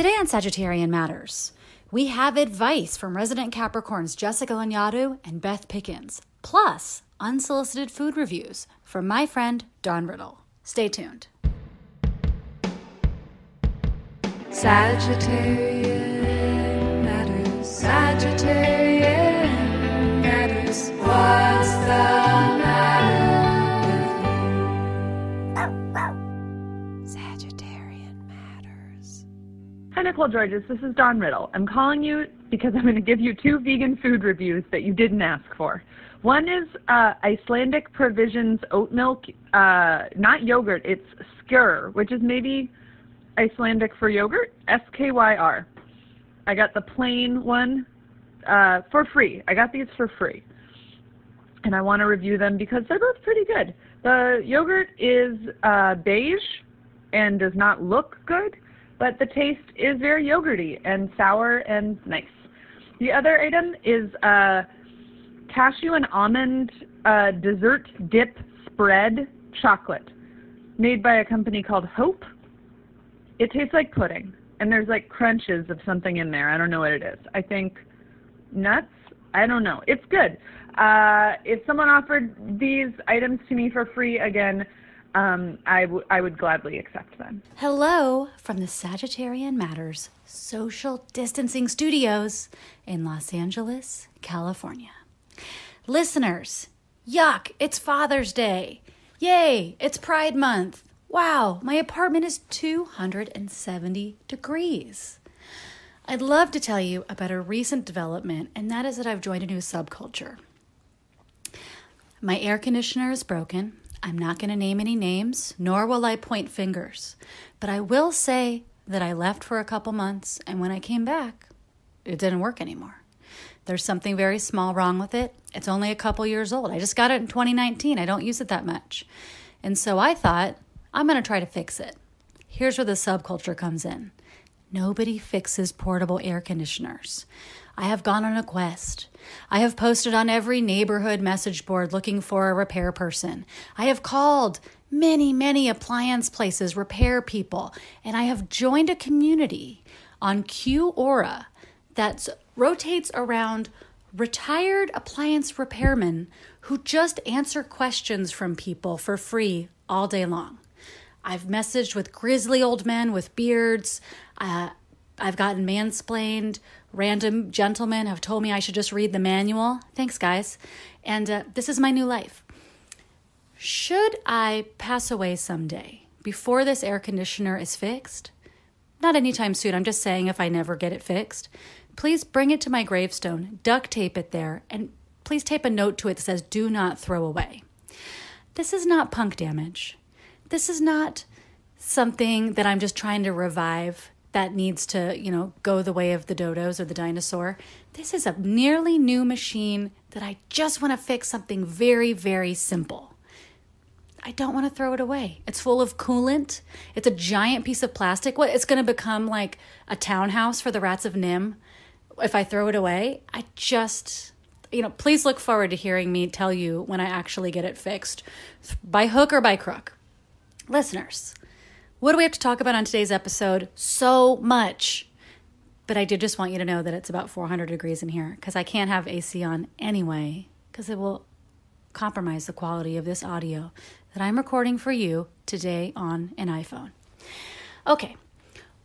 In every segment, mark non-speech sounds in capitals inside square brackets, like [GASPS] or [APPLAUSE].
Today on Sagittarian Matters, we have advice from resident Capricorns Jessica Lanyadoo and Beth Pickens, plus unsolicited food reviews from my friend Dawn Riddle. Stay tuned. Sagittarian matters. Sagittarian Nicole Georges. This is Dawn Riddle. I'm calling you because I'm going to give you two vegan food reviews that you didn't ask for. One is uh, Icelandic Provisions oat milk, uh, not yogurt, it's skyr, which is maybe Icelandic for yogurt, S K Y R. I got the plain one uh, for free. I got these for free. And I want to review them because they're both pretty good. The yogurt is uh, beige and does not look good, but the taste is very yogurty and sour and nice. The other item is uh, cashew and almond uh, dessert dip spread chocolate made by a company called Hope. It tastes like pudding, and there's like crunches of something in there. I don't know what it is. I think nuts. I don't know. It's good. Uh, if someone offered these items to me for free again, um, I, w- I would gladly accept them. Hello from the Sagittarian Matters Social Distancing Studios in Los Angeles, California. Listeners, yuck, it's Father's Day. Yay, it's Pride Month. Wow, my apartment is 270 degrees. I'd love to tell you about a recent development, and that is that I've joined a new subculture. My air conditioner is broken. I'm not going to name any names, nor will I point fingers. But I will say that I left for a couple months, and when I came back, it didn't work anymore. There's something very small wrong with it. It's only a couple years old. I just got it in 2019. I don't use it that much. And so I thought, I'm going to try to fix it. Here's where the subculture comes in nobody fixes portable air conditioners. I have gone on a quest. I have posted on every neighborhood message board looking for a repair person. I have called many, many appliance places, repair people, and I have joined a community on Quora that rotates around retired appliance repairmen who just answer questions from people for free all day long. I've messaged with grizzly old men with beards. Uh, I've gotten mansplained. Random gentlemen have told me I should just read the manual. Thanks, guys. And uh, this is my new life. Should I pass away someday before this air conditioner is fixed? Not anytime soon. I'm just saying if I never get it fixed. Please bring it to my gravestone, duct tape it there, and please tape a note to it that says, Do not throw away. This is not punk damage. This is not something that I'm just trying to revive that needs to, you know, go the way of the dodos or the dinosaur. This is a nearly new machine that I just want to fix something very, very simple. I don't want to throw it away. It's full of coolant. It's a giant piece of plastic. What? It's going to become like a townhouse for the rats of NIMH if I throw it away. I just, you know, please look forward to hearing me tell you when I actually get it fixed by hook or by crook. Listeners, what do we have to talk about on today's episode? So much. But I did just want you to know that it's about 400 degrees in here because I can't have AC on anyway because it will compromise the quality of this audio that I'm recording for you today on an iPhone. Okay,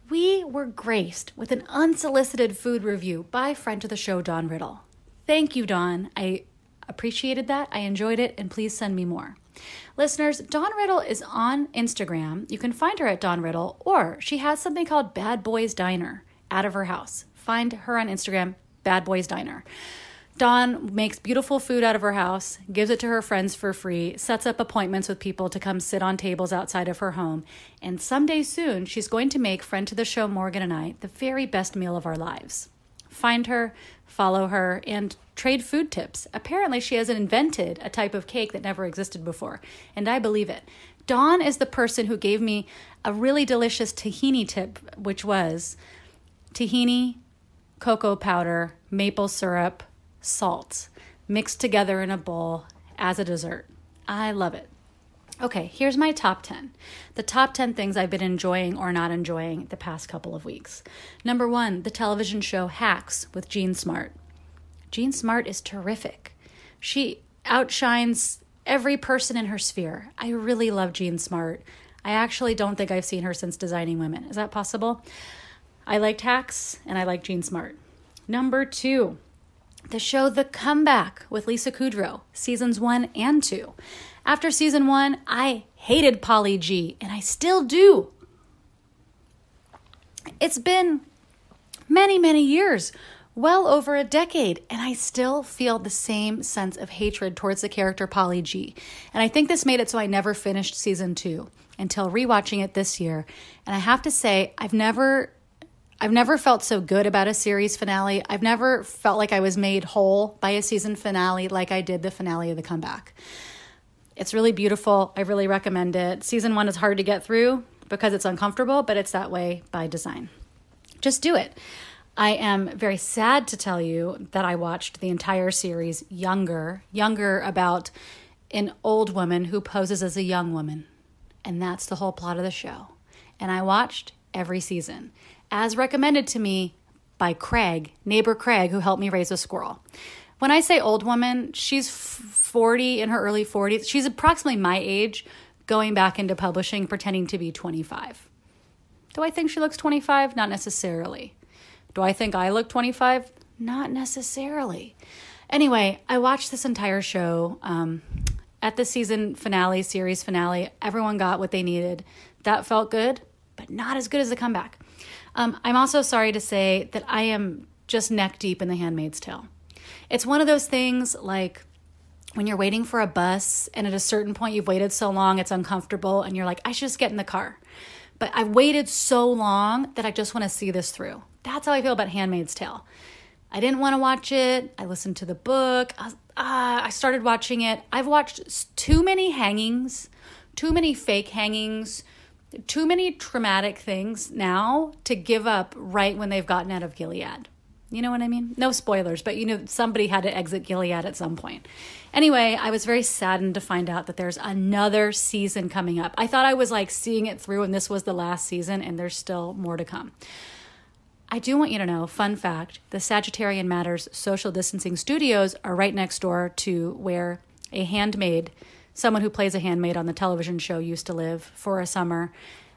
we were graced with an unsolicited food review by friend of the show, Dawn Riddle. Thank you, Don. I appreciated that. I enjoyed it, and please send me more. Listeners, Dawn Riddle is on Instagram. You can find her at Dawn Riddle, or she has something called Bad Boys Diner out of her house. Find her on Instagram, Bad Boys Diner. Dawn makes beautiful food out of her house, gives it to her friends for free, sets up appointments with people to come sit on tables outside of her home, and someday soon she's going to make friend to the show Morgan and I the very best meal of our lives. Find her, follow her, and trade food tips. Apparently, she has invented a type of cake that never existed before, and I believe it. Dawn is the person who gave me a really delicious tahini tip, which was tahini, cocoa powder, maple syrup, salt mixed together in a bowl as a dessert. I love it. Okay, here's my top 10. The top 10 things I've been enjoying or not enjoying the past couple of weeks. Number one, the television show Hacks with Jean Smart. Jean Smart is terrific. She outshines every person in her sphere. I really love Jean Smart. I actually don't think I've seen her since Designing Women. Is that possible? I liked Hacks and I like Jean Smart. Number two, the show The Comeback with Lisa Kudrow, seasons one and two. After season one, I hated Paulie G, and I still do. It's been many, many years, well over a decade, and I still feel the same sense of hatred towards the character Paulie G. And I think this made it so I never finished season two until rewatching it this year. And I have to say, I've never I've never felt so good about a series finale. I've never felt like I was made whole by a season finale like I did the finale of The Comeback. It's really beautiful. I really recommend it. Season one is hard to get through because it's uncomfortable, but it's that way by design. Just do it. I am very sad to tell you that I watched the entire series Younger, Younger about an old woman who poses as a young woman. And that's the whole plot of the show. And I watched every season, as recommended to me by Craig, neighbor Craig, who helped me raise a squirrel. When I say old woman, she's 40 in her early 40s. She's approximately my age, going back into publishing, pretending to be 25. Do I think she looks 25? Not necessarily. Do I think I look 25? Not necessarily. Anyway, I watched this entire show. Um, at the season finale, series finale, everyone got what they needed. That felt good, but not as good as the comeback. Um, I'm also sorry to say that I am just neck deep in The Handmaid's Tale. It's one of those things like when you're waiting for a bus and at a certain point you've waited so long it's uncomfortable and you're like, I should just get in the car. But I've waited so long that I just want to see this through. That's how I feel about Handmaid's Tale. I didn't want to watch it. I listened to the book. I, uh, I started watching it. I've watched too many hangings, too many fake hangings, too many traumatic things now to give up right when they've gotten out of Gilead. You know what I mean? No spoilers, but you know, somebody had to exit Gilead at some point. Anyway, I was very saddened to find out that there's another season coming up. I thought I was like seeing it through and this was the last season, and there's still more to come. I do want you to know, fun fact the Sagittarian Matters social distancing studios are right next door to where a handmaid, someone who plays a handmaid on the television show, used to live for a summer.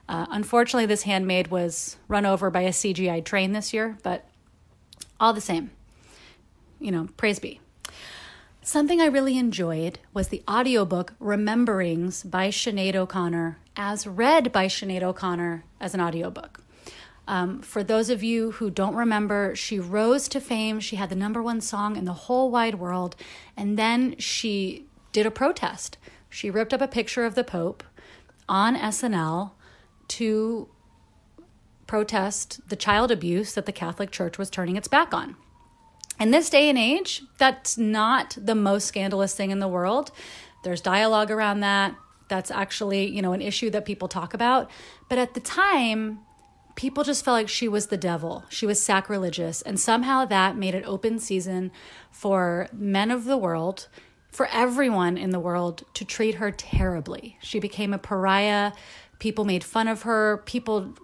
Uh, unfortunately, this handmaid was run over by a CGI train this year, but all the same, you know, praise be. Something I really enjoyed was the audiobook Rememberings by Sinead O'Connor, as read by Sinead O'Connor as an audiobook. Um, for those of you who don't remember, she rose to fame. She had the number one song in the whole wide world. And then she did a protest. She ripped up a picture of the Pope on SNL to protest the child abuse that the Catholic Church was turning its back on. In this day and age, that's not the most scandalous thing in the world. There's dialogue around that. That's actually, you know, an issue that people talk about. But at the time, people just felt like she was the devil. She was sacrilegious. And somehow that made it open season for men of the world, for everyone in the world to treat her terribly. She became a pariah. People made fun of her. People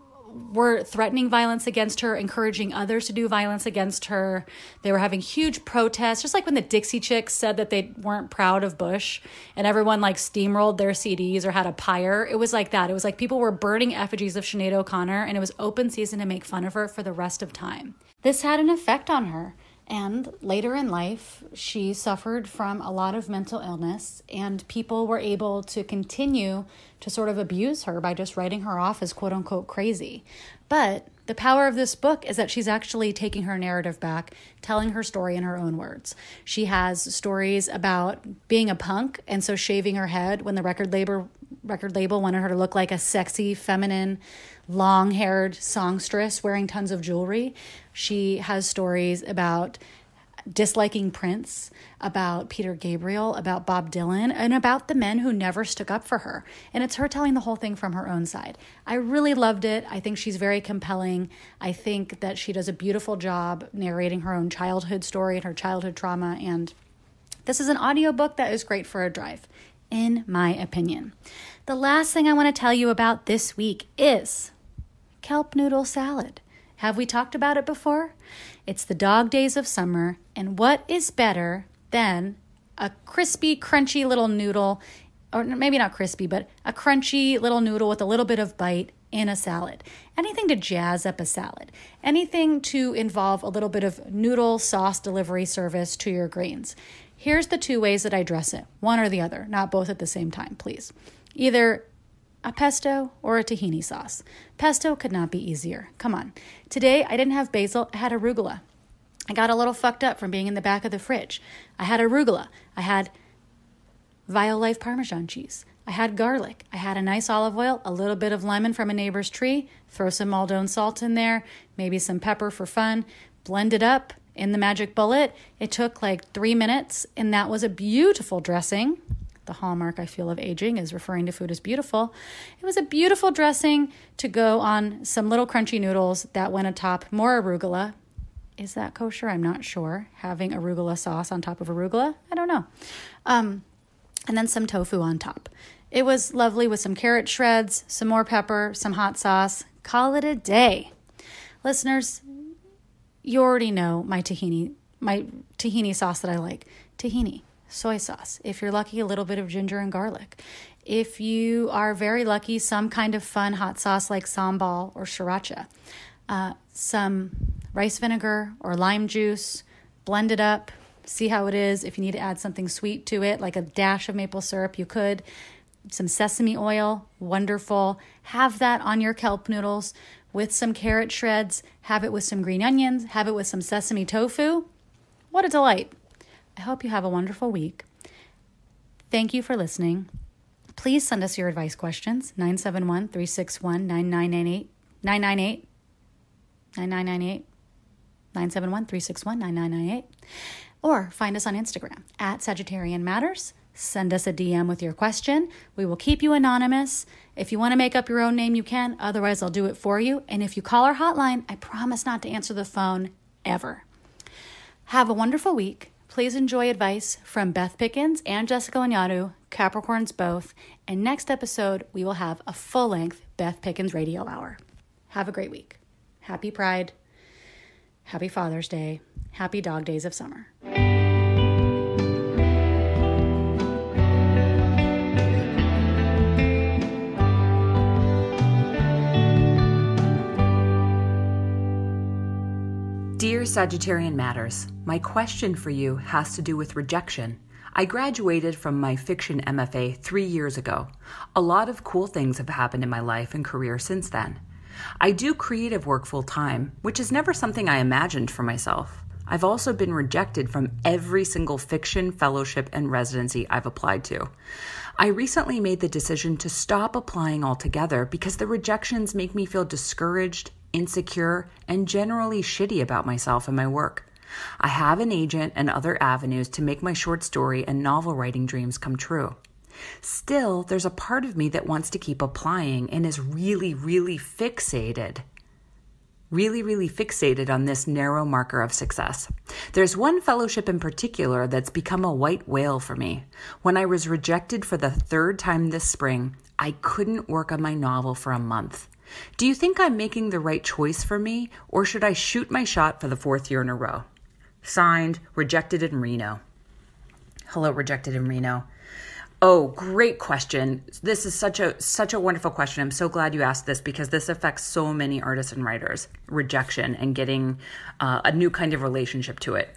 were threatening violence against her, encouraging others to do violence against her. They were having huge protests, just like when the Dixie Chicks said that they weren't proud of Bush and everyone like steamrolled their CDs or had a pyre. It was like that. It was like people were burning effigies of Sinead O'Connor and it was open season to make fun of her for the rest of time. This had an effect on her. And later in life, she suffered from a lot of mental illness, and people were able to continue to sort of abuse her by just writing her off as quote unquote crazy. But the power of this book is that she's actually taking her narrative back, telling her story in her own words. She has stories about being a punk and so shaving her head when the record label record label wanted her to look like a sexy, feminine, long haired songstress wearing tons of jewelry. She has stories about disliking Prince, about Peter Gabriel, about Bob Dylan, and about the men who never stood up for her. And it's her telling the whole thing from her own side. I really loved it. I think she's very compelling. I think that she does a beautiful job narrating her own childhood story and her childhood trauma. And this is an audiobook that is great for a drive. In my opinion. The last thing I want to tell you about this week is kelp noodle salad. Have we talked about it before? It's the dog days of summer, and what is better than a crispy, crunchy little noodle, or maybe not crispy, but a crunchy little noodle with a little bit of bite in a salad. Anything to jazz up a salad. Anything to involve a little bit of noodle sauce delivery service to your greens. Here's the two ways that I dress it one or the other, not both at the same time, please. Either a pesto or a tahini sauce. Pesto could not be easier. Come on. Today I didn't have basil, I had arugula. I got a little fucked up from being in the back of the fridge. I had arugula. I had Violife Parmesan cheese. I had garlic. I had a nice olive oil, a little bit of lemon from a neighbor's tree, throw some Maldon salt in there, maybe some pepper for fun, blend it up in the magic bullet. It took like three minutes, and that was a beautiful dressing. The hallmark I feel of aging is referring to food as beautiful. It was a beautiful dressing to go on some little crunchy noodles that went atop more arugula. Is that kosher? I'm not sure. Having arugula sauce on top of arugula? I don't know. Um, and then some tofu on top. It was lovely with some carrot shreds, some more pepper, some hot sauce. Call it a day. Listeners, you already know my tahini, my tahini sauce that I like. Tahini, soy sauce. If you're lucky, a little bit of ginger and garlic. If you are very lucky, some kind of fun hot sauce like sambal or sriracha. Uh, some rice vinegar or lime juice, blend it up, see how it is. If you need to add something sweet to it, like a dash of maple syrup, you could. Some sesame oil, wonderful. Have that on your kelp noodles with some carrot shreds. Have it with some green onions. Have it with some sesame tofu. What a delight. I hope you have a wonderful week. Thank you for listening. Please send us your advice questions 971 361 9998 998 9998 971 361 9998 or find us on Instagram at Sagittarian Matters. Send us a DM with your question. We will keep you anonymous. If you want to make up your own name, you can. Otherwise, I'll do it for you. And if you call our hotline, I promise not to answer the phone ever. Have a wonderful week. Please enjoy advice from Beth Pickens and Jessica Lanyadoo, Capricorns both. And next episode, we will have a full length Beth Pickens radio hour. Have a great week. Happy Pride. Happy Father's Day. Happy Dog Days of Summer. Dear Sagittarian Matters, my question for you has to do with rejection. I graduated from my fiction MFA three years ago. A lot of cool things have happened in my life and career since then. I do creative work full time, which is never something I imagined for myself. I've also been rejected from every single fiction, fellowship, and residency I've applied to. I recently made the decision to stop applying altogether because the rejections make me feel discouraged, insecure, and generally shitty about myself and my work. I have an agent and other avenues to make my short story and novel writing dreams come true. Still, there's a part of me that wants to keep applying and is really, really fixated really, really fixated on this narrow marker of success. There's one fellowship in particular that's become a white whale for me. When I was rejected for the third time this spring, I couldn't work on my novel for a month. Do you think I'm making the right choice for me, or should I shoot my shot for the fourth year in a row? Signed, Rejected in Reno. Hello, Rejected in Reno. Oh, great question. This is such a such a wonderful question. I'm so glad you asked this because this affects so many artists and writers. Rejection and getting uh, a new kind of relationship to it.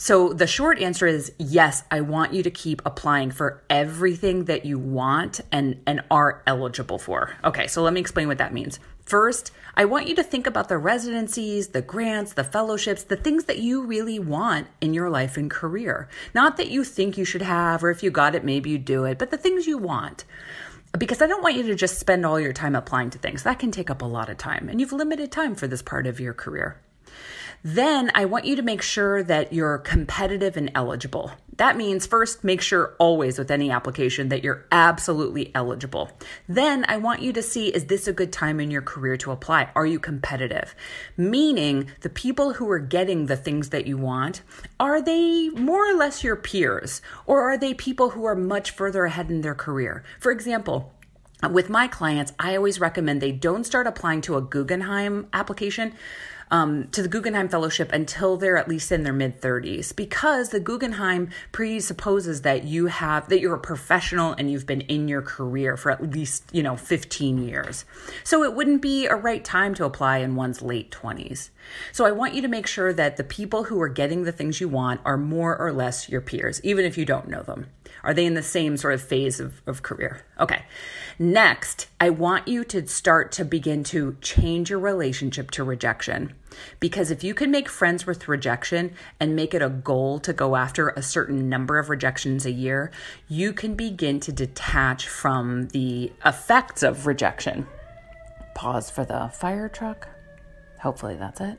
So the short answer is yes, I want you to keep applying for everything that you want and and are eligible for. Okay, so let me explain what that means. First, I want you to think about the residencies, the grants, the fellowships, the things that you really want in your life and career. Not that you think you should have, or if you got it, maybe you do it, but the things you want. Because I don't want you to just spend all your time applying to things. That can take up a lot of time, and you've limited time for this part of your career. Then I want you to make sure that you're competitive and eligible. That means first, make sure always with any application that you're absolutely eligible. Then I want you to see is this a good time in your career to apply? Are you competitive? Meaning, the people who are getting the things that you want, are they more or less your peers? Or are they people who are much further ahead in their career? For example, with my clients, I always recommend they don't start applying to a Guggenheim application. Um, to the Guggenheim Fellowship until they're at least in their mid 30s because the Guggenheim presupposes that you have that you're a professional and you've been in your career for at least you know 15 years. So it wouldn't be a right time to apply in one's late 20s so I want you to make sure that the people who are getting the things you want are more or less your peers even if you don't know them are they in the same sort of phase of, of career okay Next, I want you to start to begin to change your relationship to rejection. Because if you can make friends with rejection and make it a goal to go after a certain number of rejections a year, you can begin to detach from the effects of rejection. Pause for the fire truck. Hopefully, that's it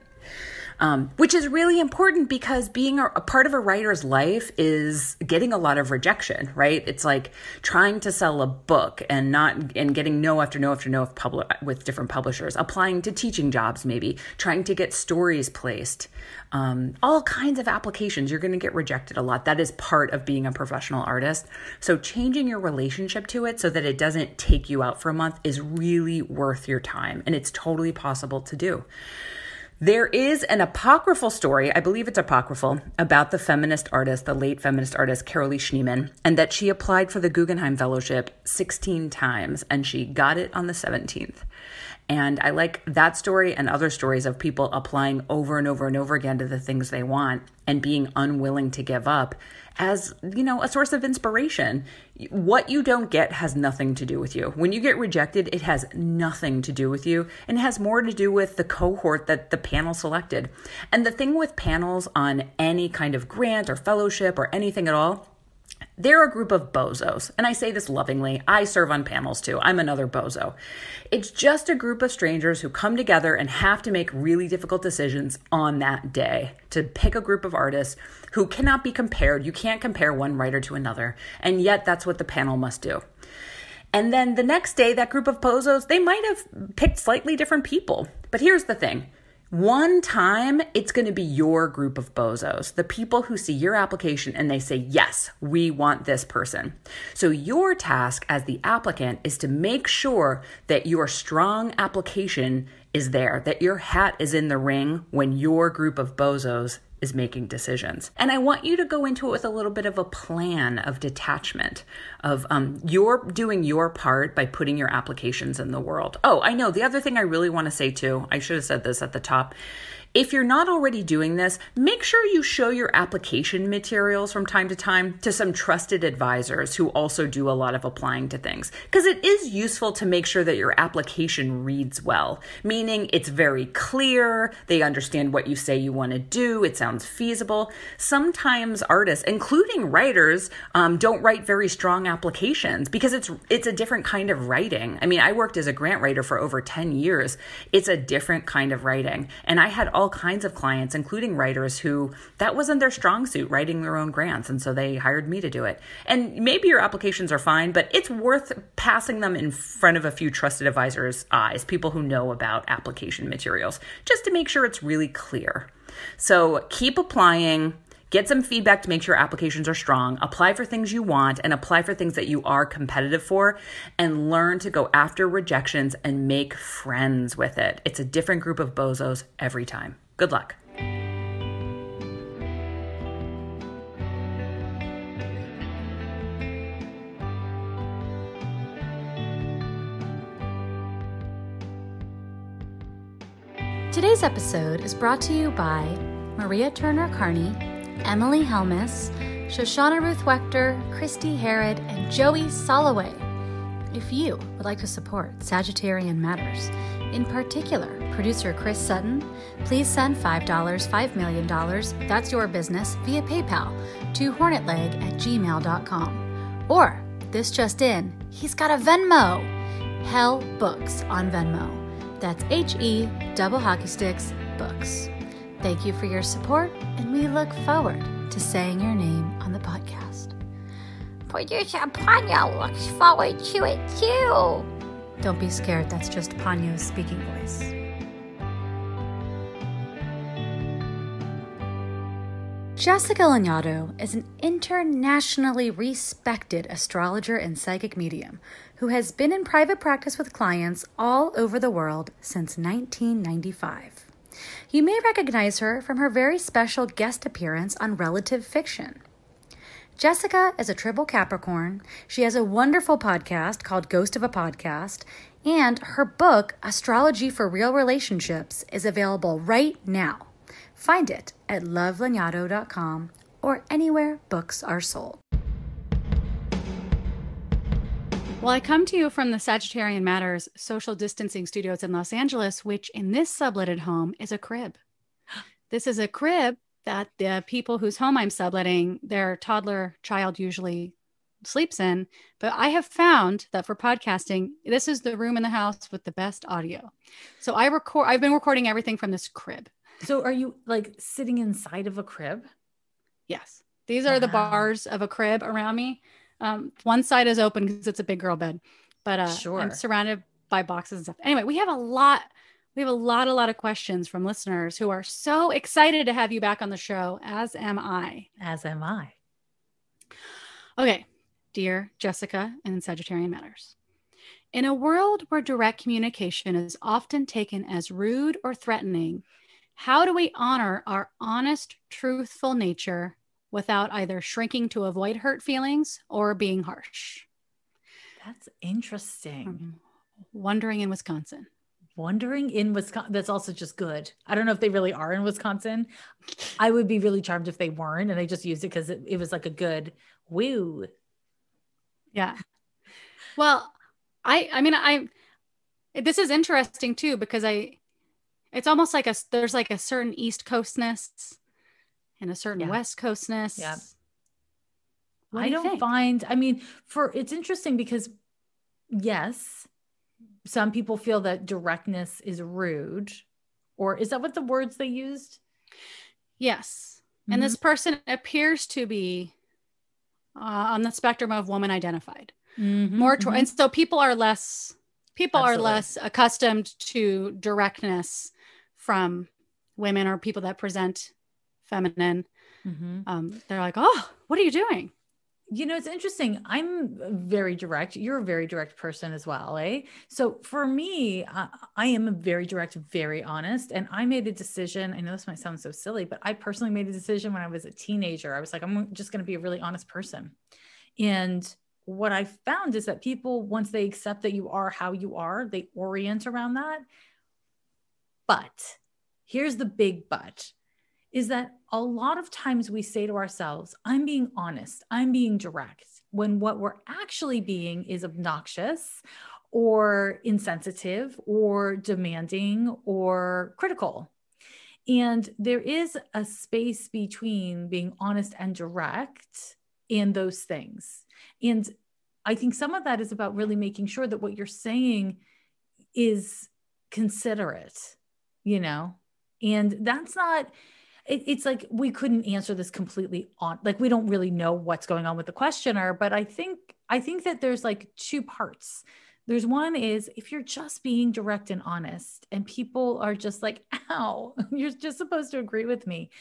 um, which is really important because being a, a, part of a writer's life is getting a lot of rejection, right? It's like trying to sell a book and not and getting no after no after no with, public, with different publishers, applying to teaching jobs, maybe trying to get stories placed, um, all kinds of applications. You're going to get rejected a lot. That is part of being a professional artist. So changing your relationship to it so that it doesn't take you out for a month is really worth your time, and it's totally possible to do. There is an apocryphal story, I believe it's apocryphal, about the feminist artist, the late feminist artist Carolee Schneemann, and that she applied for the Guggenheim Fellowship 16 times and she got it on the 17th. And I like that story and other stories of people applying over and over and over again to the things they want and being unwilling to give up as, you know, a source of inspiration. What you don't get has nothing to do with you. When you get rejected, it has nothing to do with you and has more to do with the cohort that the panel selected. And the thing with panels on any kind of grant or fellowship or anything at all, they're a group of bozos. And I say this lovingly. I serve on panels too. I'm another bozo. It's just a group of strangers who come together and have to make really difficult decisions on that day to pick a group of artists who cannot be compared. You can't compare one writer to another. And yet, that's what the panel must do. And then the next day, that group of bozos, they might have picked slightly different people. But here's the thing one time, it's going to be your group of bozos, the people who see your application and they say, Yes, we want this person. So, your task as the applicant is to make sure that your strong application is there, that your hat is in the ring when your group of bozos is making decisions. And I want you to go into it with a little bit of a plan of detachment, of um, you're doing your part by putting your applications in the world. Oh, I know. The other thing I really want to say too, I should have said this at the top, if you're not already doing this, make sure you show your application materials from time to time to some trusted advisors who also do a lot of applying to things. Because it is useful to make sure that your application reads well, meaning it's very clear, they understand what you say you want to do, it sounds feasible. Sometimes artists, including writers, um, don't write very strong applications because it's it's a different kind of writing. I mean, I worked as a grant writer for over 10 years. It's a different kind of writing. And I had all kinds of clients, including writers who that wasn't their strong suit, writing their own grants. And so they hired me to do it. And maybe your applications are fine, but it's worth passing them in front of a few trusted advisors' eyes, people who know about application materials, just to make sure it's really clear. So keep applying. Get some feedback to make sure applications are strong, apply for things you want, and apply for things that you are competitive for, and learn to go after rejections and make friends with it. It's a different group of bozos every time. Good luck. Today's episode is brought to you by Maria Turner Carney, Emily Helmus, Shoshana Ruth Wechter, Christy Harrod, and Joey Soloway. If you would like to support Sagittarian Matters, in particular, producer Chris Sutton, please send $5, $5 million, that's your business, via PayPal to hornetleg at gmail.com. Or, this just in, he's got a Venmo, Hell Books on Venmo. That's H E double hockey sticks books. Thank you for your support, and we look forward to saying your name on the podcast. Producer Ponyo looks forward to it too. Don't be scared, that's just Ponyo's speaking voice. Jessica Lanyadoo is an internationally respected astrologer and psychic medium who has been in private practice with clients all over the world since 1995. You may recognize her from her very special guest appearance on Relative Fiction. Jessica is a triple Capricorn. She has a wonderful podcast called Ghost of a Podcast, and her book, Astrology for Real Relationships, is available right now. Find it at lovelanyadoo.com or anywhere books are sold. Well, I come to you from the Sagittarian Matters social distancing studios in Los Angeles, which in this subletted home is a crib. [GASPS] This is a crib that the people whose home I'm subletting, their toddler child usually sleeps in. But I have found that for podcasting, this is the room in the house with the best audio. So I record, I've been recording everything from this crib. So are you like sitting inside of a crib? Yes. These are the bars of a crib around me. Um, one side is open because it's a big girl bed, but uh, I'm surrounded by boxes and stuff. Anyway, we have a lot. We have a lot, a lot of questions from listeners who are so excited to have you back on the show, as am I. As am I. Okay, dear Jessica and Sagittarian Matters. In a world where direct communication is often taken as rude or threatening, how do we honor our honest, truthful nature without either shrinking to avoid hurt feelings or being harsh? That's interesting. From Wondering in Wisconsin. Wondering in Wisconsin. That's also just good. I don't know if they really are in Wisconsin. I would be really charmed if they weren't and they just used it because it, it was like a good woo. Yeah. Well, I I mean I this is interesting too because I it's almost like a there's like a certain East Coastness and a certain Yeah. West Coastness. Yeah. What I do don't think? find, I mean, for it's interesting because yes, some people feel that directness is rude. Or is that what the words they used? Yes. And this person appears to be uh, on the spectrum of woman identified. Mhm, More to- mhm. and so people are less people Absolutely. are less accustomed to directness from women or people that present feminine. Mhm. Um, they're like, "Oh, what are you doing?" You know, it's interesting. I'm very direct. You're a very direct person as well, eh? So for me, I, I am a very direct, very honest. And I made a decision. I know this might sound so silly, but I personally made a decision when I was a teenager. I was like, I'm just going to be a really honest person. And what I found is that people, once they accept that you are how you are, they orient around that. But here's the big but is that a lot of times we say to ourselves, I'm being honest, I'm being direct, when what we're actually being is obnoxious or insensitive or demanding or critical. And there is a space between being honest and direct in those things. And I think some of that is about really making sure that what you're saying is considerate, you know? And that's not, it, it's like we couldn't answer this completely on, like we don't really know what's going on with the questioner, but I think, I think that there's like two parts. There's one is if you're just being direct and honest and people are just like, ow, [LAUGHS] you're just supposed to agree with me,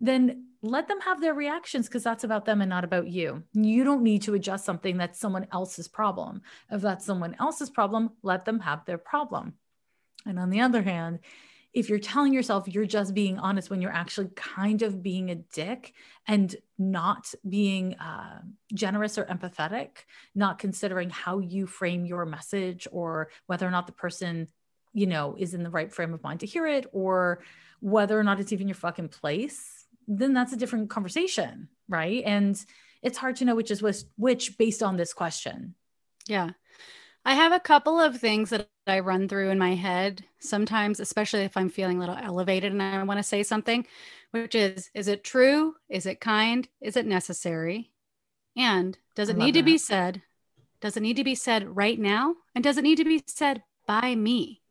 then let them have their reactions because that's about them and not about you. You don't need to adjust something that's someone else's problem. If that's someone else's problem, let them have their problem. And on the other hand, if you're telling yourself you're just being honest when you're actually kind of being a dick and not being uh, generous or empathetic, not considering how you frame your message or whether or not the person, you know, is in the right frame of mind to hear it or whether or not it's even your fucking place, then that's a different conversation, right? And it's hard to know which is which, which based on this question. Yeah. I have a couple of things that I run through in my head sometimes, especially if I'm feeling a little elevated and I want to say something, which is is it true? Is it kind? Is it necessary? And does it need to be said? Does it need to be said right now? And does it need to be said by me?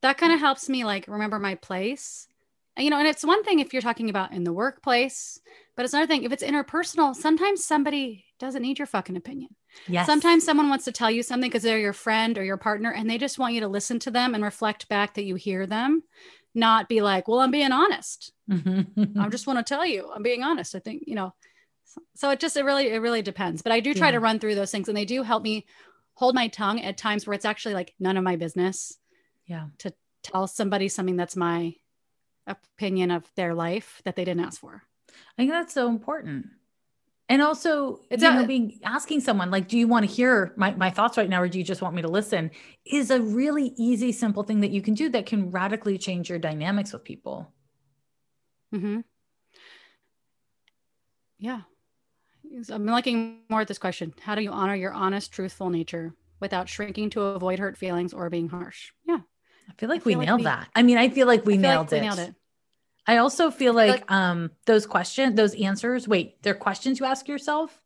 That kind of helps me like remember my place you know, and it's one thing if you're talking about in the workplace, but it's another thing if it's interpersonal. Sometimes somebody doesn't need your fucking opinion. Yes. Sometimes someone wants to tell you something because they're your friend or your partner, and they just want you to listen to them and reflect back that you hear them, not be like, "Well, I'm being honest. Mm-hmm. I just want to tell you, I'm being honest." I think you know. So, so it just it really it really depends. But I do try Yeah. to run through those things, and they do help me hold my tongue at times where it's actually like none of my business yeah. To tell somebody something that's my opinion of their life that they didn't ask for. I think that's so important. And also, It's you know, being asking someone like, "Do you want to hear my, my thoughts right now, or do you just want me to listen?" is a really easy, simple thing that you can do that can radically change your dynamics with people. Mm-hmm. Yeah. I'm looking more at this question. How do you honor your honest, truthful nature without shrinking to avoid hurt feelings or being harsh? Yeah. I feel like feel we like nailed we- that. I mean, I feel like we I feel like nailed we nailed it. I also feel feel like, um those questions, those answers, wait, they're questions you ask yourself.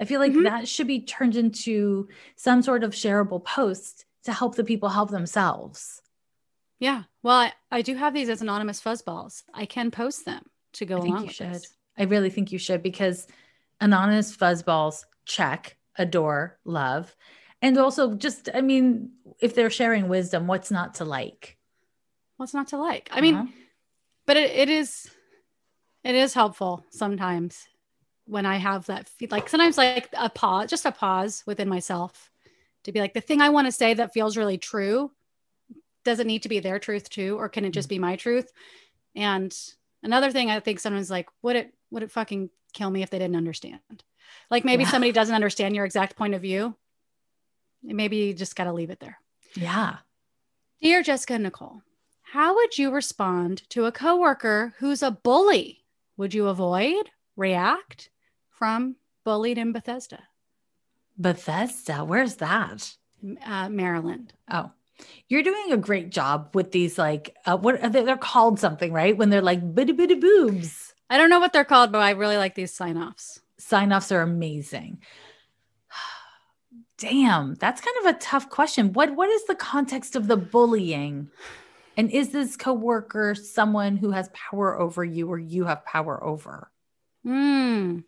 I feel like Mhm. that should be turned into some sort of shareable post to help the people help themselves. Yeah. Well, I, I do have these as anonymous fuzzballs. I can post them to go I think along you with should. this. I really think you should because anonymous fuzzballs check, adore, love. And also just I mean, if they're sharing wisdom, what's not to like? What's not to like? I mean, Uh-huh. But it, it is it is helpful sometimes when i have that feel like sometimes like a pause just a pause within myself to be like the thing i want to say that feels really true does it need to be their truth too or can it just mm-hmm. be my truth? And another thing i think sometimes like would it would it fucking kill me if they didn't understand? Like maybe Yeah. somebody doesn't understand your exact point of view. Maybe you just got to leave it there. Yeah. Dear Jessica and Nicole, how would you respond to a coworker who's a bully? Would you avoid, react from bullied in Bethesda, Bethesda, where's that? uh, Maryland? Oh, you're doing a great job with these, like, uh, what are they, they're called something, right? When they're like bitty bitty boobs. I don't know what they're called, but I really like these sign offs. Sign offs are amazing. [SIGHS] Damn, that's kind of a tough question. What what is the context of the bullying? And is this coworker someone who has power over you or you have power over? Hmm.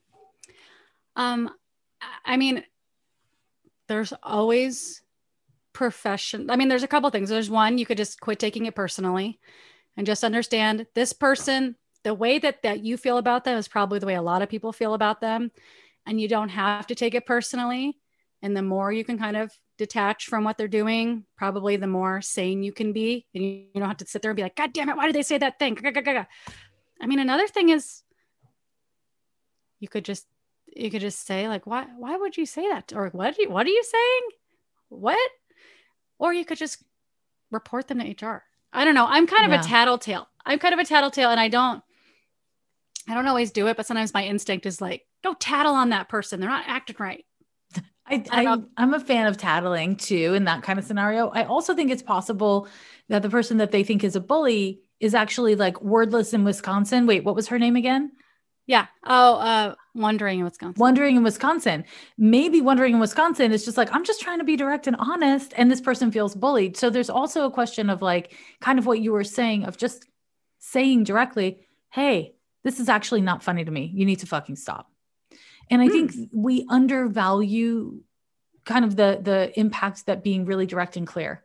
Um, I- mean, there's always profession. I mean, there's a couple things. There's one, you could just quit taking it personally and just understand this person, the way that that you feel about them is probably the way a lot of people feel about them. And you don't have to take it personally. And the more you can kind of detach from what they're doing, probably the more sane you can be. And you, you don't have to sit there and be like, God damn it, why did they say that thing? I mean, another thing is you could just you could just say like why why would you say that? Or what are you, what are you saying? What? Or you could just report them to hr i don't know. I'm kind of Yeah. a tattletale. I'm kind of a tattletale and i don't i don't always do it but sometimes my instinct is like don't tattle on that person. They're not acting right I, I I, don't know. I'm a fan of tattling too in that kind of scenario. I also think it's possible that the person that they think is a bully is actually like wordless in Wisconsin. Wait, what was her name again? yeah oh uh wondering in wisconsin Wondering in Wisconsin. Maybe wondering in Wisconsin is just like, I'm just trying to be direct and honest. And this person feels bullied. So there's also a question of like, kind of what you were saying of just saying directly, hey, this is actually not funny to me. You need to fucking stop. And I hmm. think we undervalue kind of the the impact that being really direct and clear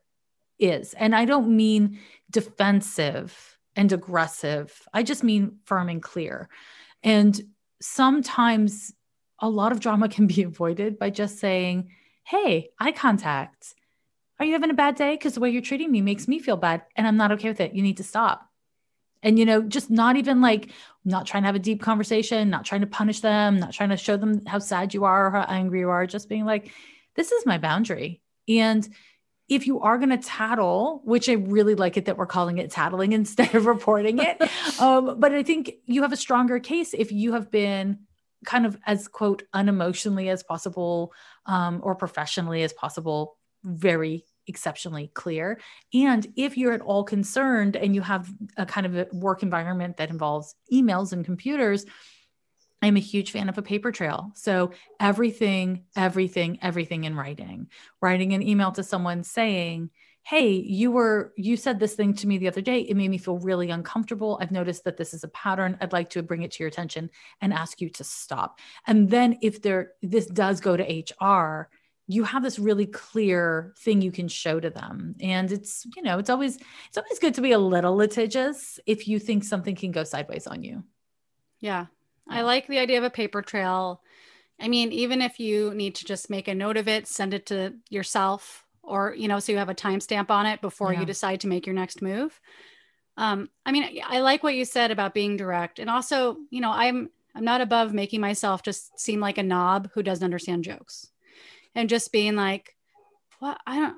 is. And I don't mean defensive and aggressive. I just mean firm and clear. And sometimes a lot of drama [LAUGHS] can be avoided by just saying, Hey, eye contact. Are you having a bad day? Because the way you're treating me makes me feel bad and I'm not okay with it. You need to stop. And, you know, just not even like, not trying to have a deep conversation, not trying to punish them, not trying to show them how sad you are or how angry you are, just being like, this is my boundary. And if you are going to tattle, which I really like it that we're calling it tattling [LAUGHS] instead of reporting it. [LAUGHS] um, but I think you have a stronger case if you have been kind of as quote unemotionally as possible um, or professionally as possible, very exceptionally clear. And if you're at all concerned and you have a kind of a work environment that involves emails and computers, I'm a huge fan of a paper trail. So everything, everything, everything in writing, writing an email to someone saying, hey, you were, you said this thing to me the other day. It made me feel really uncomfortable. I've noticed that this is a pattern. I'd like to bring it to your attention and ask you to stop. And then if there, this does go to HR, you have this really clear thing you can show to them and it's you know it's always it's always good to be a little litigious if you think something can go sideways on you Yeah. I like the idea of a paper trail. I mean, even if you need to just make a note of it, send it to yourself or, you know, so you have a timestamp on it before Yeah. you decide to make your next move. Um, I mean, I like what you said about being direct. And also, you know, I'm I'm not above making myself just seem like a knob who doesn't understand jokes. And just being like, what I don't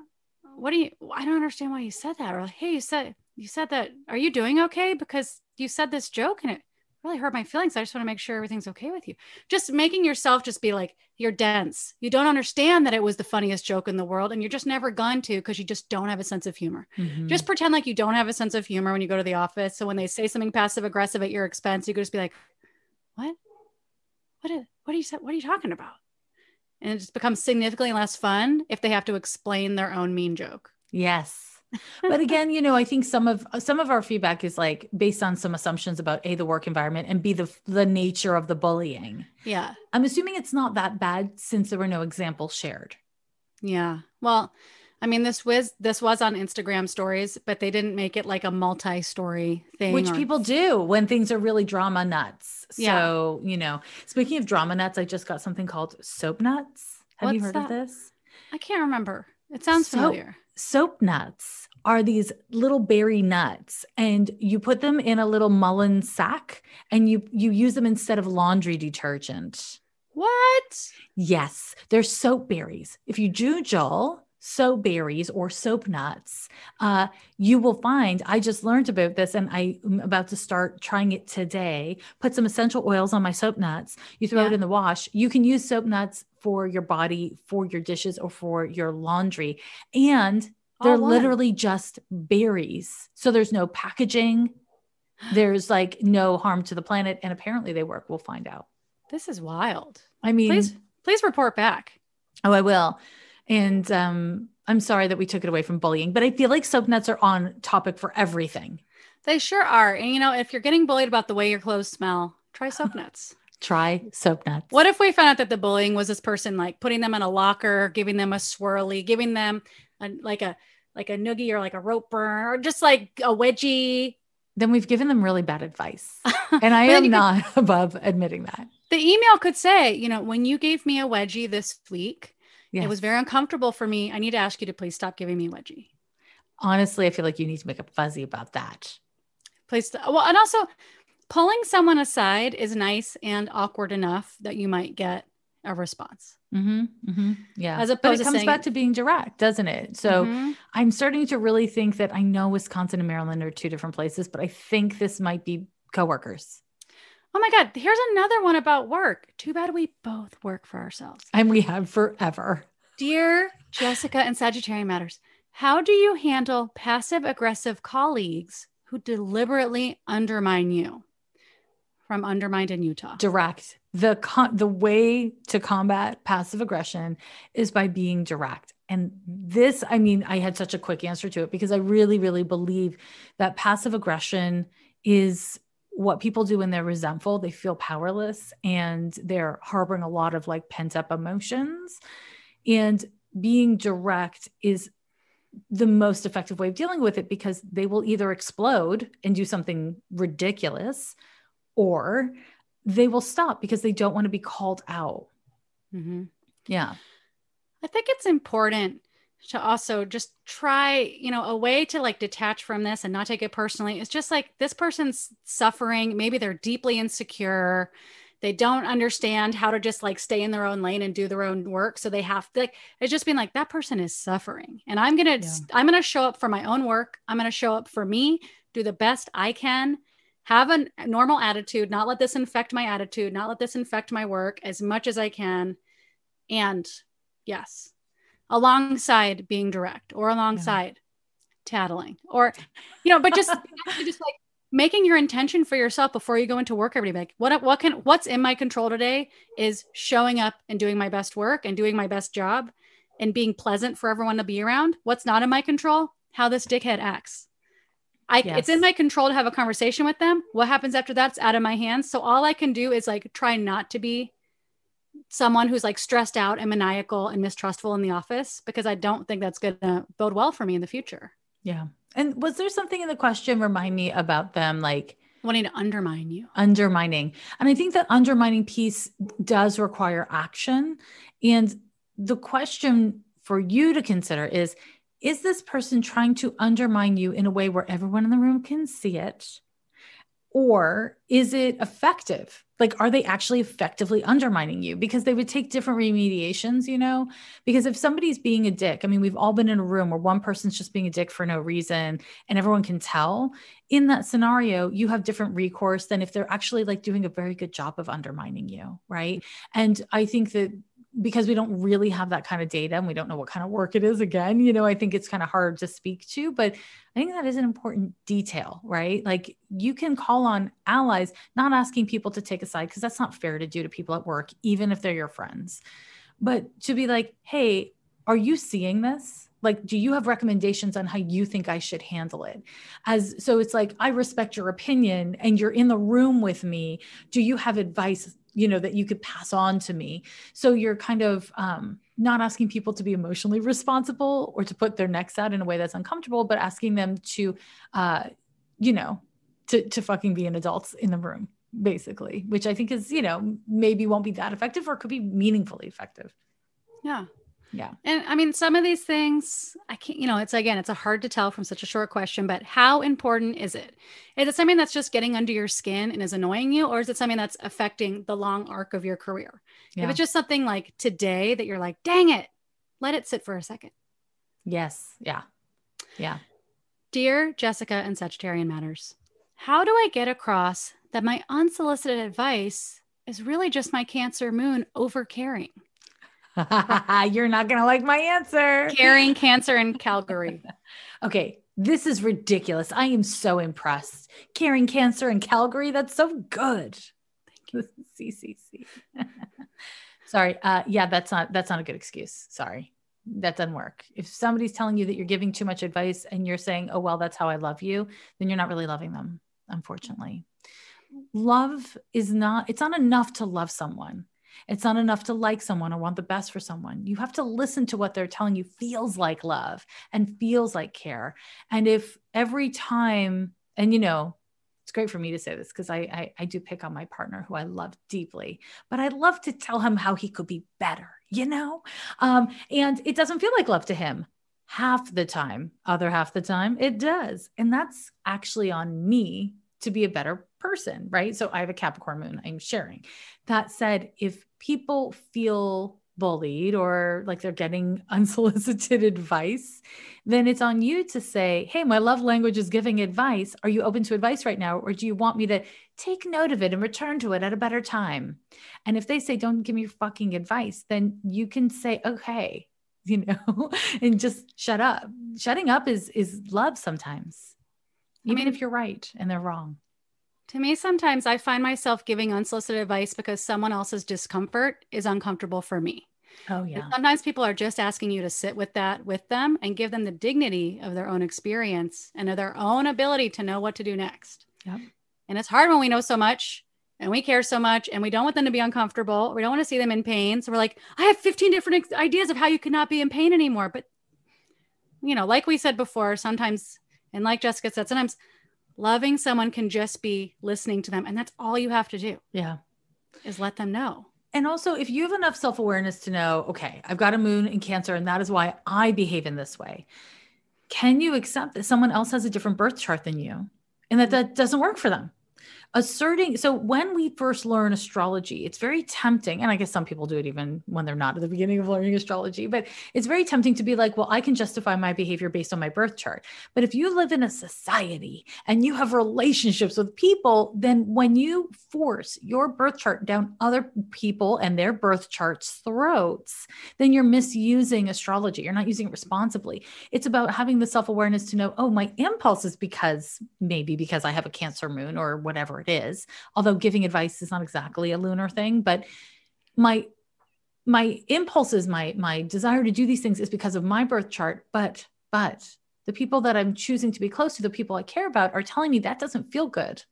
what do you I don't understand why you said that. Or like, hey, you said you said that. Are you doing okay? Because you said this joke and it really hurt my feelings. I just want to make sure everything's okay with you. Just making yourself just be like, you're dense. You don't understand that it was the funniest joke in the world, and you're just never going to because you just don't have a sense of humor. Mm-hmm. Just pretend like you don't have a sense of humor when you go to the office. So when they say something passive aggressive at your expense, you could just be like, "What? What? Is, what are you What are you talking about?" And it just becomes significantly less fun if they have to explain their own mean joke. Yes. but [LAUGHS] again, you know, I think some of some of our feedback is like based on some assumptions about a the work environment and b the the nature of the bullying. Yeah. I'm assuming it's not that bad since there were no examples shared. Yeah. Well, I mean, this was this was on Instagram stories, but they didn't make it like a multi-story thing. Which or- people do when things are really drama nuts. Yeah. So, you know, speaking of drama nuts, I just got something called soap nuts. Have you What's heard of this? I can't remember. It sounds So- familiar. soap nuts are these little berry nuts and you put them in a little muslin sack and you you use them instead of laundry detergent What? yes they're soap berries if you google soap berries or soap nuts uh, you will find i just learned about this and i'm about to start trying it today put some essential oils on my soap nuts you throw it in the wash you can use soap nuts for your body for your dishes or for your laundry and they're All one. literally just berries. So there's no packaging. There's like no harm to the planet. And apparently they work. We'll find out. This is wild. I mean, Please, please report back. oh, I will. And um, I'm sorry that we took it away from bullying, but I feel like soap nuts are on topic for everything. They sure are. And you know, if you're getting bullied about the way your clothes smell, try soap [LAUGHS] nuts. Try soap nuts. What if we found out that the bullying was this person like putting them in a locker, giving them a swirly, giving them a, like a like a noogie or like a rope burn or just like a wedgie? Then we've given them really bad advice. [LAUGHS] And I am you could- not [LAUGHS] above admitting that. The email could say, you know, when you gave me a wedgie this week, Yes. it was very uncomfortable for me. I need to ask you to please stop giving me wedgie. honestly, I feel like you need to make a fuzzy about that. Please. Well, and also pulling someone aside is nice and awkward enough that you might get a response. Mm-hmm, Yeah. As but opposed it to comes saying- back to being direct, doesn't it? So Mhm. I'm starting to really think that I know Wisconsin and Maryland are two different places, but I think this might be coworkers. Oh my God, here's another one about work. Too bad we both work for ourselves. And we have forever. Dear Jessica and Sagittarian Matters, how do you handle passive aggressive colleagues who deliberately undermine you? From Undermined in Utah. Direct. The con- the way to combat passive aggression is by being direct. And this, I mean, I had such a quick answer to it because I really, really believe that passive aggression is what people do when they're resentful. They feel powerless and they're harboring a lot of like pent up emotions. And being direct is the most effective way of dealing with it because they will either explode and do something ridiculous or they will stop because they don't want to be called out. Mhm. Yeah. I think it's important to also just try, you know, a way to like detach from this and not take it personally. It's just like this person's suffering. Maybe they're deeply insecure. They don't understand how to just like stay in their own lane and do their own work. So they have to like, it's just being like, that person is suffering. And I'm going to, Yeah. I'm going to show up for my own work. I'm going to show up for me, do the best I can, have a normal attitude, not let this infect my attitude, not let this infect my work as much as I can. And yes, alongside being direct or alongside tattling or you know but just [LAUGHS] just like making your intention for yourself before you go into work every day like what what can what's in my control today is showing up and doing my best work and doing my best job and being pleasant for everyone to be around what's not in my control how this dickhead acts. I, It's in my control to have a conversation with them. What happens after that's out of my hands. So all I can do is like try not to be someone who's like stressed out and maniacal and mistrustful in the office because I don't think that's going to bode well for me in the future. Yeah. And was there something in the question remind me about them like Wanting to undermine you. undermining? And I think that undermining piece does require action. And the question for you to consider is is this person trying to undermine you in a way where everyone in the room can see it? Or is it effective? Like, are they actually effectively undermining you? Because they would take different remediations, you know? Because if somebody's being a dick, I mean, we've all been in a room where one person's just being a dick for no reason and everyone can tell. In that scenario, you have different recourse than if they're actually like doing a very good job of undermining you, right? And I think that because we don't really have that kind of data and we don't know what kind of work it is again you know i think it's kind of hard to speak to but i think that is an important detail right? Like you can call on allies not asking people to take a side because that's not fair to do to people at work even if they're your friends. But to be like hey are you seeing this like do you have recommendations on how you think i should handle it? As so it's like i respect your opinion and you're in the room with me. Do you have advice you know that you could pass on to me? So you're kind of um, not asking people to be emotionally responsible or to put their necks out in a way that's uncomfortable but asking them to uh, you know to, to fucking be an adult in the room basically which i think is you know maybe won't be that effective or could be meaningfully effective. Yeah. Yeah. And I mean, some of these things, I can't, you know, it's again, it's a hard to tell from such a short question, but how important is it? Is it something that's just getting under your skin and is annoying you, or is it something that's affecting the long arc of your career? If it's just something like today that you're like, dang it, let it sit for a second. yes yeah yeah Dear Jessica and Sagittarian Matters, how do I get across that my unsolicited advice is really just my Cancer moon over caring? [LAUGHS] You're not going to like my answer. Caring Cancer in Calgary. [LAUGHS] Okay, this is ridiculous. I am so impressed. Carrying cancer in Calgary, that's so good. Thank you. [LAUGHS] CCC. Sorry. Uh yeah, that's not that's not a good excuse. Sorry. That doesn't work. If somebody's telling you that you're giving too much advice and you're saying, "Oh, well, that's how I love you," then you're not really loving them, unfortunately. Love is not it's not enough to love someone. It's not enough to like someone or want the best for someone. You have to listen to what they're telling you feels like love and feels like care. And if every time, and you know, it's great for me to say this because I, I I do pick on my partner who I love deeply, but I love to tell him how he could be better, you know? Um, and it doesn't feel like love to him half the time. Other half the time, it does. And that's actually on me to be a better person, right? So I have a Capricorn moon, I'm sharing. That said, if people feel bullied or like they're getting [LAUGHS] unsolicited advice, then it's on you to say, Hey, my love language is giving advice. Are you open to advice right now? Or do you want me to take note of it and return to it at a better time? And if they say, Don't give me fucking advice, then you can say, Okay, [LAUGHS] you know, and just shut up. Shutting up is is love sometimes, even mean- if you're right and they're wrong. To me, sometimes I find myself giving unsolicited advice because someone else's discomfort is uncomfortable for me. Oh And yeah. Sometimes people are just asking you to sit with that with them and give them the dignity of their own experience and of their own ability to know what to do next. Yep. And it's hard when we know so much and we care so much and we don't want them to be uncomfortable. We don't want to see them in pain. So we're like, I have 15 different ideas of how you could not be in pain anymore. But, you know, like we said before, sometimes, and like Jessica said, sometimes loving someone can just be listening to them. And that's all you have to do Yeah. is let them know. And also, if you have enough self awareness to know, okay, I've got a moon in Cancer, and that is why I behave in this way, can you accept that someone else has a different birth chart than you and that that doesn't work for them? Asserting, so when we first learn astrology, it's very tempting. And I guess some people do it even when they're not at the beginning of learning astrology, but it's very tempting to be like, well, I can justify my behavior based on my birth chart. But if you live in a society and you have relationships with people, then when you force your birth chart down other people and their birth charts' throats, then you're misusing astrology. You're not using it responsibly. It's about having the self awareness to know, oh, my impulse is because maybe because I have a Cancer moon or whatever it is. Although giving advice is not exactly a lunar thing, but my my impulses my my desire to do these things is because of my birth chart but but The people that I'm choosing to be close to, the people I care about, are telling me that doesn't feel good.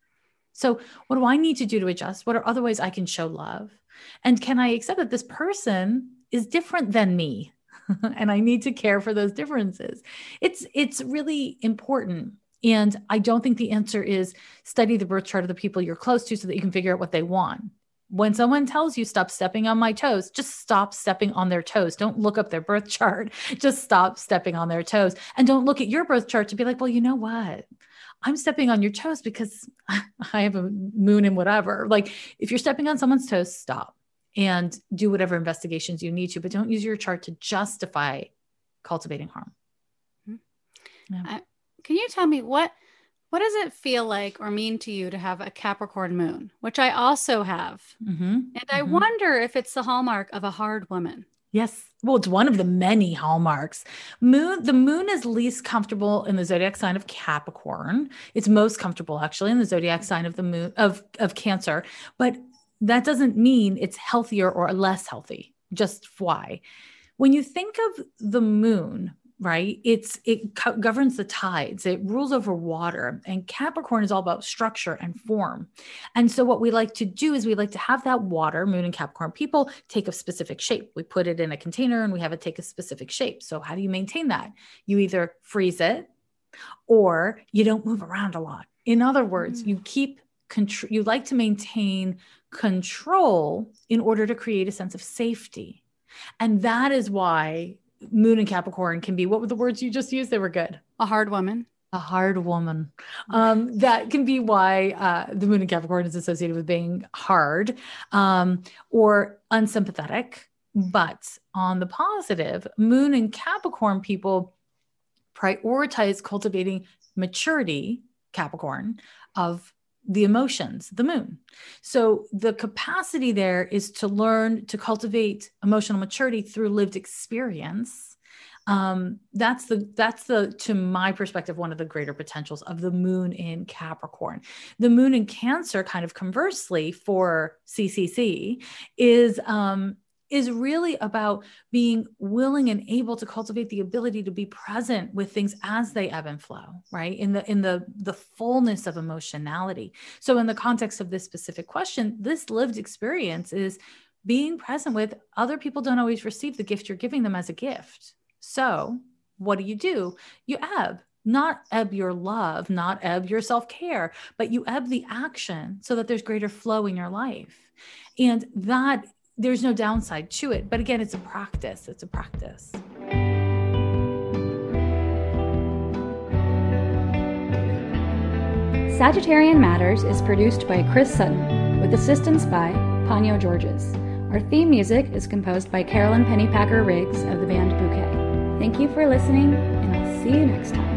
So, what do I need to do to adjust? What are other ways I can show love? And can I accept that this person is different than me? [LAUGHS] and I need to care for those differences. It's it's really important. And I don't think the answer is study the birth chart of the people you're close to so that you can figure out what they want. When someone tells you stop stepping on my toes, just stop stepping on their toes. Don't look up their birth chart. [LAUGHS] Just stop stepping on their toes. And don't look at your birth chart to be like, well, you know what? I'm stepping on your toes because [LAUGHS] I have a moon and whatever. Like if you're stepping on someone's toes, stop and do whatever investigations you need to, but don't use your chart to justify cultivating harm. Mm-hmm. Yeah. Uh, can you tell me what what does it feel like or mean to you to have a Capricorn moon, which I also have? Mm-hmm. And I mm-hmm. wonder if it's the hallmark of a hard woman. Yes. Well, it's one of the many hallmarks. Moon, the moon is least comfortable in the zodiac sign of Capricorn. It's most comfortable actually in the zodiac sign of the moon of, of Cancer. But that doesn't mean it's healthier or less healthy. Just why? When you think of the moon, right? It's it co- governs the tides. It rules over water. And capricorn is all about structure and form. And so what we like to do is we like to have that water moon and capricorn people take a specific shape. We put it in a container and we have it take a specific shape. So how do you maintain that? You either freeze it or you don't move around a lot. In other words mm. you keep control you like to maintain control in order to create a sense of safety. And that is why Moon and Capricorn can be what were the words you just used? They were good. A hard woman. A hard woman. Um, that can be why uh, the Moon and Capricorn is associated with being hard um, or unsympathetic. But on the positive, Moon and Capricorn people prioritize cultivating maturity, Capricorn, of the emotions, the moon. So the capacity there is to learn to cultivate emotional maturity through lived experience. Um, that's the that's the to my perspective one of the greater potentials of the moon in Capricorn. The moon in Cancer, kind of conversely for CCC, is um, is really about being willing and able to cultivate the ability to be present with things as they ebb and flow right? In the in the the fullness of emotionality. So in the context of this specific question this lived experience is being present with other people don't always receive the gift you're giving them as a gift. So what do you do? You ebb. Not ebb your love, not ebb your self care, but you ebb the action so that there's greater flow in your life. And that there's no downside to it. But again, it's a practice. It's a practice. Sagittarian Matters is produced by Chris Sutton with assistance by Ponyo Georges. Our theme music is composed by Carolyn Pennypacker Riggs of the band Bouquet. Thank you for listening, and I'll see you next time.